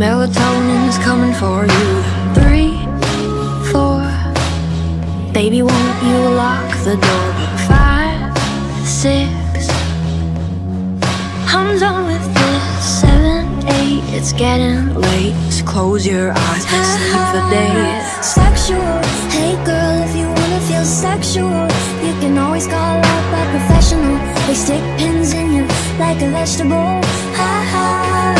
Melanie's coming for you. Three, four. Baby, won't you lock the door? Five, six. I'm done with this. Seven, eight. It's getting late. So close your eyes. Sleep for days. Sexual. Hey girl, if you wanna feel sexual You can always call up a professional. They stick pins in you Like a vegetable. Ha ha.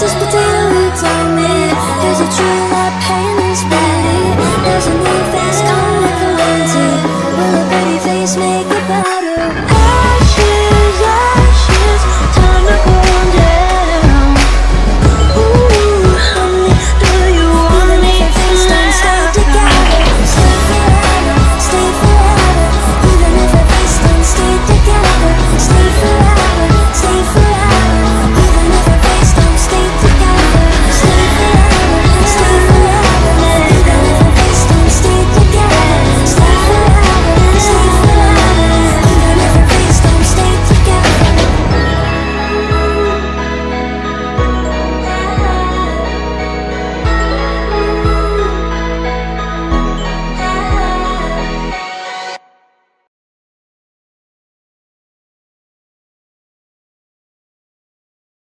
This is potato, you told me Here's a try